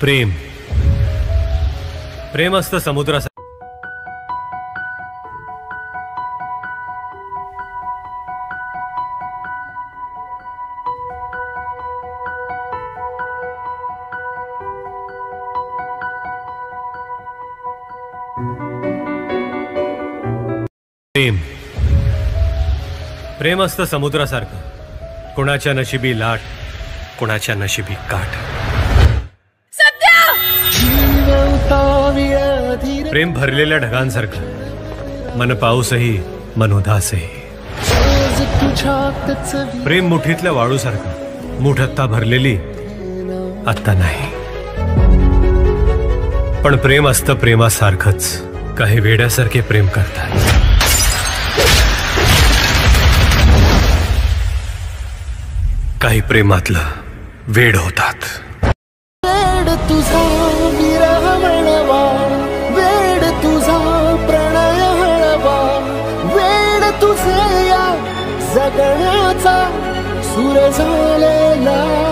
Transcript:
प्रेम. प्रेम असतं समुद्रासा प्रेम. प्रेम असतं समुद्रासारखं. कुणाच्या नशिबी लाट कुणाच्या नशिबी काठ. प्रेम भरलेल्या ढगांसारखं. मन पाऊसही मन उदासही. प्रेम मुठीतल्या वाळूसारखं. मुठ आत्ता भरलेली आत्ता नाही. पण प्रेम असतं प्रेमासारखंच. काही वेड्यासारखे प्रेम करतात. काही प्रेमातलं वेड होतात. वेड तुझा तुझे या जगण्याचा सुर झालेला